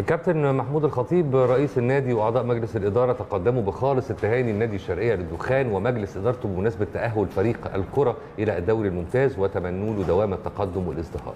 الكابتن محمود الخطيب رئيس النادي وأعضاء مجلس الإدارة تقدموا بخالص التهاني النادي الشرقية للدخان ومجلس إدارته بمناسبة تأهل فريق الكرة إلى الدوري الممتاز وتمنوا له دوام التقدم والازدهار.